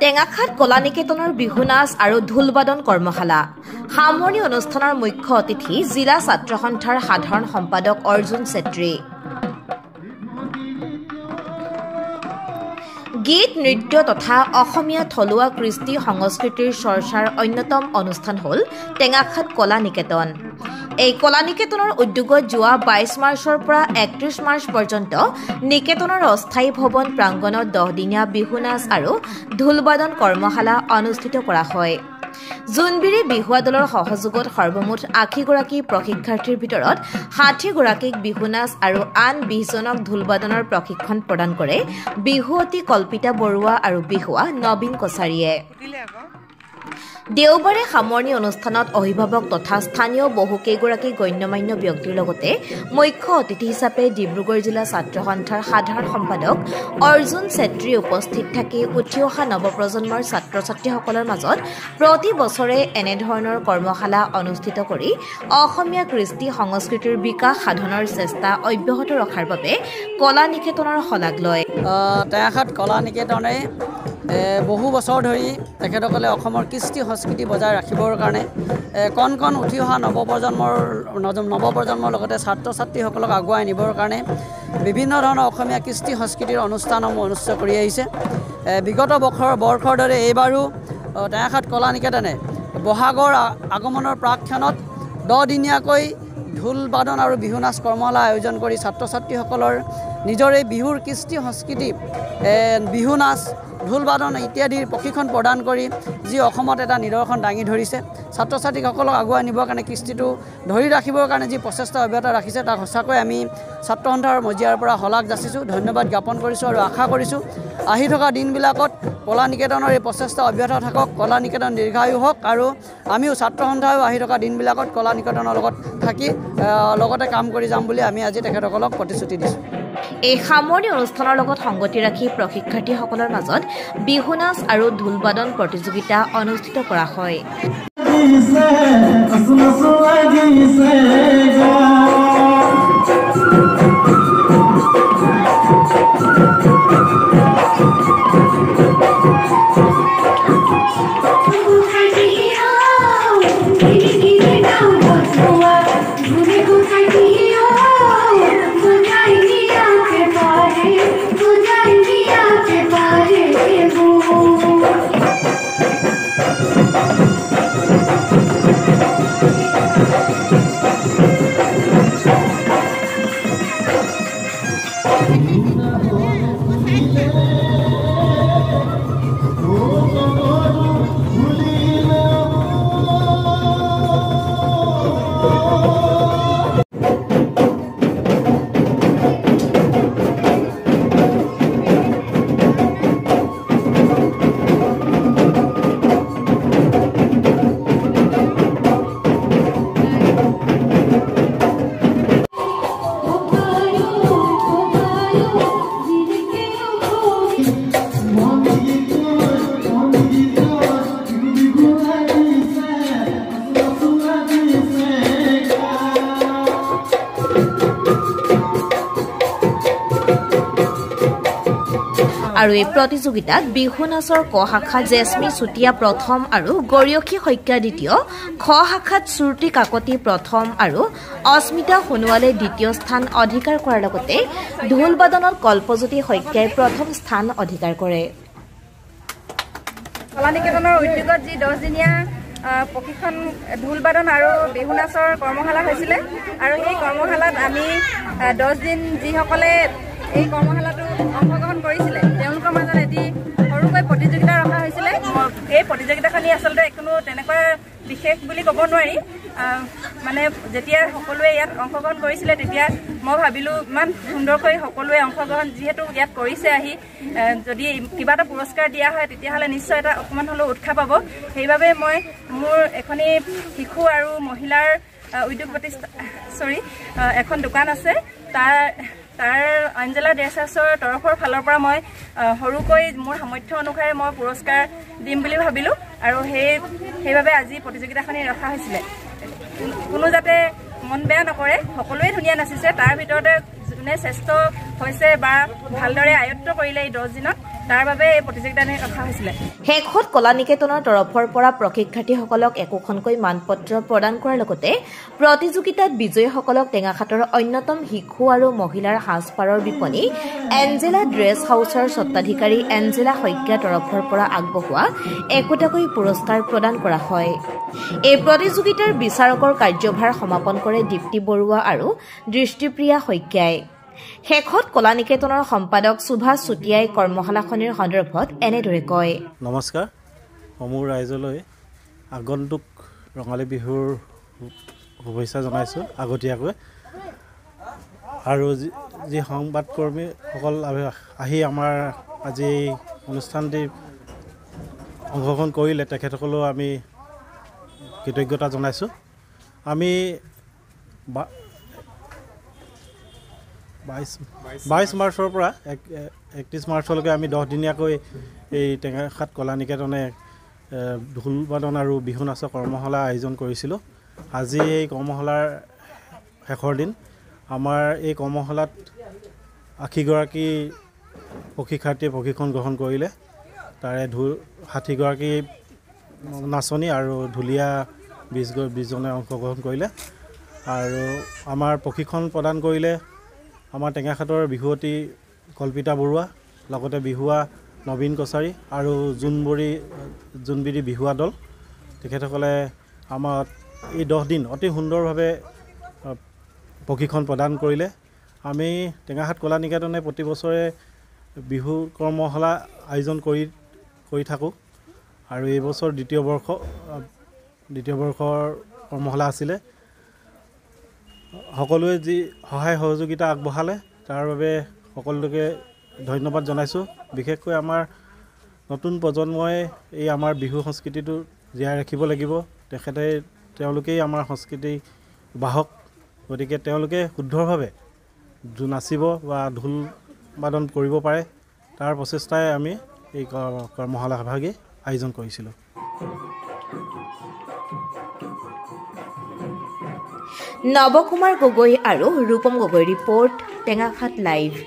টেঙাখাত কলা নিকেতনৰ বিহু নাচ আৰু ঢোলবাদন কৰ্মশালা। সামৰণি অনুষ্ঠানৰ মুখ্য অতিথি জিলা ছাত্ৰ সন্থাৰ সাধাৰণ সম্পাদক অৰ্জুন চেত্ৰী। গীত নৃত্য তথা অসমীয়া থলুৱা কৃষ্টি সংস্কৃতিৰ চৰ্চাৰ অন্যতম অনুষ্ঠান হ'ল টেঙাখাত কলা নিকেতন। এই কলা নিকেতনৰ উদ্যোগত যোৱা বাইছ মাৰ্চৰ পৰা একত্ৰিছ মাৰ্চ পৰ্যন্ত নিকেতনৰ অস্থায়ী ভৱন প্ৰাংগণত দহদিনীয়া বিহু নাচ আৰু ঢোলবাদন কৰ্মশালা অনুষ্ঠিত কৰা হয়। জোনবিৰি বিহুৱা দলৰ সহযোগত সৰ্বমুঠ আশীগৰাকী প্ৰশিক্ষাৰ্থীৰ ভিতৰত ষাঠিগৰাকীক বিহু নাচ আৰু আন বিশজনক ঢোলবাদনৰ প্ৰশিক্ষণ প্ৰদান কৰে বিহুৱতী কল্পিতা বৰুৱা আৰু বিহুৱা নবীন কছাৰীয়ে। দেওবাৰে সামৰণি অনুষ্ঠানত অভিভাৱক তথা স্থানীয় বহুকেইগৰাকী গণ্যমান্য ব্যক্তিৰ লগতে মুখ্য অতিথি হিচাপে ডিব্ৰুগড় জিলা ছাত্ৰ সন্থাৰ সাধাৰণ সম্পাদক অৰ্জুন চেত্ৰী উপস্থিত থাকি উঠি অহা নৱপ্ৰজন্মৰ ছাত্ৰ ছাত্ৰীসকলৰ মাজত প্ৰতি বছৰে এনেধৰণৰ কৰ্মশালা অনুষ্ঠিত কৰি অসমীয়া কৃষ্টি সংস্কৃতিৰ বিকাশ সাধনৰ চেষ্টা অব্যাহত ৰখাৰ বাবে কলা নিকেতনৰ শলাগ লয়। কলা নিকেতনে বহু বছৰ ধৰি তেখেতসকলে অসমৰ কৃষ্টি সংস্কৃতি বজাই ৰাখিবৰ কাৰণে কণ কণ উঠি অহা নৱপ্ৰজন্মৰ নৱপ্ৰজন্মৰ লগতে ছাত্ৰ ছাত্ৰীসকলক আগুৱাই নিবৰ কাৰণে বিভিন্ন ধৰণৰ অসমীয়া কৃষ্টি সংস্কৃতিৰ অনুষ্ঠানসমূহ অনুষ্ঠিত কৰি আহিছে। বিগত বৰ্ষৰ বৰ্ষৰ দৰে এইবাৰো টেঙাখাত কলা নিকেতনে বহাগৰ আগমনৰ প্ৰাকক্ষণত দহদিনীয়াকৈ ঢোল বাদন আৰু বিহু নাচ কৰ্মশালা আয়োজন কৰি ছাত্ৰ ছাত্ৰীসকলৰ নিজৰ এই বিহুৰ কৃষ্টি সংস্কৃতি বিহু নাচ ঢোল বাদন ইত্যাদিৰ প্ৰশিক্ষণ প্ৰদান কৰি যি অসমত এটা নিদৰ্শন দাঙি ধৰিছে। ছাত্ৰ ছাত্ৰীসকলক আগুৱাই নিবৰ কাৰণে কৃষ্টিটো ধৰি ৰাখিবৰ কাৰণে যি প্ৰচেষ্টা অব্যাহত ৰাখিছে তাক সঁচাকৈ আমি ছাত্ৰ সন্থাৰ মজিয়াৰ পৰা শলাগ যাচিছোঁ ধন্যবাদ জ্ঞাপন কৰিছোঁ আৰু আশা কৰিছোঁ আহি থকা দিনবিলাকত কলা নিকেতনৰ এই প্ৰচেষ্টা অব্যাহত থাকক কলা নিকেতন দীৰ্ঘায়ু হওক আৰু আমিও ছাত্ৰ সন্থায়ো আহি থকা দিনবিলাকত কলা নিকেতনৰ লগত থাকি লগতে কাম কৰি যাম বুলি আমি আজি তেখেতসকলক প্ৰতিশ্ৰুতি দিছোঁ। এই সামৰণি অনুষ্ঠানৰ লগত সংগতি ৰাখি প্ৰশিক্ষাৰ্থীসকলৰ মাজত বিহু নাচ আৰু ঢোলবাদন প্ৰতিযোগিতা অনুষ্ঠিত কৰা হয়। Oh. আৰু এই প্ৰতিযোগিতাত বিহু নাচৰ ক শাখাত জেচমি চুতীয়া প্ৰথম আৰু গৰিয়সী শইকীয়া দ্বিতীয় খ শাখাত শ্ৰুতি কাকতি প্ৰথম আৰু অস্মিতা সোণোৱালে দ্বিতীয় স্থান অধিকাৰ কৰাৰ লগতে ঢোল বাদনত কল্পজ্যোতি শইকীয়াই প্ৰথম স্থান অধিকাৰ কৰে। কলা নিকেতনৰ উদ্যোগত যি দহদিনীয়া প্ৰশিক্ষণ ঢোল বাদন আৰু বিহু নাচৰ কৰ্মশালা হৈছিলে আৰু সেই কৰ্মশালাত আমি দহদিন যিসকলে এই কৰ্মশালাটো অংশগ্ৰহণ কৰিছিলে তেওঁলোকৰ মাজত এটি সৰুকৈ প্ৰতিযোগিতা ৰখা হৈছিলে। এই প্ৰতিযোগিতাখনি আচলতে কোনো তেনেকুৱা বিশেষ বুলি ক'ব নোৱাৰি। মানে যেতিয়া সকলোৱে ইয়াত অংশগ্ৰহণ কৰিছিলে তেতিয়া মই ভাবিলোঁ ইমান সুন্দৰকৈ সকলোৱে অংশগ্ৰহণ যিহেতু ইয়াত কৰিছে আহি যদি কিবা এটা পুৰস্কাৰ দিয়া হয় তেতিয়াহ'লে নিশ্চয় এটা অকণমান হ'লেও উৎসাহ পাব। সেইবাবে মই মোৰ এখনি শিশু আৰু মহিলাৰ উদ্যোগ প্ৰতিষ্ঠা চৰি এখন দোকান আছে। তাৰ তাৰ অঞ্জলা হাউচৰ তৰফৰ ফালৰ পৰা মই সৰুকৈ মোৰ সামৰ্থ্য অনুসাৰে মই পুৰস্কাৰ দিম বুলি ভাবিলোঁ আৰু সেই সেইবাবে আজি প্ৰতিযোগিতাখনি ৰখা হৈছিলে। কোনো যাতে মন বেয়া নকৰে সকলোৱে ধুনীয়া নাচিছে তাৰ ভিতৰতে যোনে শ্ৰেষ্ঠ হৈছে বা ভালদৰে আয়ত্ব কৰিলে এই দহ দিনত শেষত কলা নিকেতনৰ তৰফৰ পৰা প্ৰশিক্ষাৰ্থীসকলক একোখনকৈ মানপত্ৰ প্ৰদান কৰাৰ লগতে প্ৰতিযোগিতাত বিজয়ীসকলক টেঙাখাটৰ অন্যতম শিশু আৰু মহিলাৰ সাজপাৰৰ বিপণী এঞ্জেলা ড্ৰেছ হাউচৰ স্বত্বাধিকাৰী এঞ্জেলা শইকীয়াৰ তৰফৰ পৰা আগবঢ়োৱা একোটাকৈ পুৰস্কাৰ প্ৰদান কৰা হয়। এই প্ৰতিযোগিতাৰ বিচাৰকৰ কাৰ্যভাৰ সমাপন কৰে দীপ্তি বৰুৱা আৰু দৃষ্টিপ্ৰিয়া শইকীয়াই। শেষত কলা নিকেতনৰ সম্পাদক সুভাষ চুতীয়াই কৰ্মশালাখনিৰ সন্দৰ্ভত এনেদৰে কয়। নমস্কাৰ। সমূহ ৰাইজলৈ আগন্তুক ৰঙালী বিহুৰ শুভেচ্ছা জনাইছোঁ আগতীয়াকৈ। আৰু যি যি সংবাদকৰ্মীসকল আহি- আমাৰ আজি অনুষ্ঠানটি অংশগ্ৰহণ কৰিলে তেখেতসকলেও আমি কৃতজ্ঞতা জনাইছোঁ। আমি বাইছ বাইছ মাৰ্চৰ পৰা এক একত্ৰিছ মাৰ্চলৈকে আমি দহদিনীয়াকৈ এই টেঙাখাত কলা নিকেতনে ঢোল বাদন আৰু বিহু নাচৰ কৰ্মশালা আয়োজন কৰিছিলোঁ। আজি এই কৰ্মশালাৰ শেষৰ দিন। আমাৰ এই কৰ্মশালাত আশীগৰাকী প্ৰশিক্ষাৰ্থীয়ে প্ৰশিক্ষণ গ্ৰহণ কৰিলে। তাৰে ঢোল ষাঠিগৰাকী নাচনী আৰু ঢুলীয়া বিছ বিছজনে অংশগ্ৰহণ কৰিলে। আৰু আমাৰ প্ৰশিক্ষণ প্ৰদান কৰিলে আমাৰ টেঙাখাটৰ বিহুৱতী কল্পিতা বৰুৱা লগতে বিহুৱা নবীন কছাৰী আৰু জোনবৰী জোনবিৰি বিহুৱা দল। তেখেতসকলে আমাক এই দহ দিন অতি সুন্দৰভাৱে প্ৰশিক্ষণ প্ৰদান কৰিলে। আমি টেঙাখাট কলা নিকেতনে প্ৰতি বছৰে বিহু কৰ্মশালা আয়োজন কৰি কৰি থাকোঁ। আৰু এইবছৰ দ্বিতীয় বৰ্ষ দ্বিতীয় বৰ্ষৰ কৰ্মশালা আছিলে। সকলোৱে যি সহায় সহযোগিতা আগবঢ়ালে তাৰ বাবে সকলোকে ধন্যবাদ জনাইছোঁ। বিশেষকৈ আমাৰ নতুন প্ৰজন্মই এই আমাৰ বিহু সংস্কৃতিটো জীয়াই ৰাখিব লাগিব। তেখেতে তেওঁলোকেই আমাৰ সংস্কৃতি বাহক। গতিকে তেওঁলোকে শুদ্ধভাৱে নাচিব বা ঢোল বাদন কৰিব পাৰে তাৰ প্ৰচেষ্টাই আমি এই ক- কৰ্মশালা ভাগি আয়োজন কৰিছিলোঁ। নৱকুমাৰ গগৈ আৰু ৰূপম গগৈ ৰিপৰ্ট টেঙাখাট লাইভ।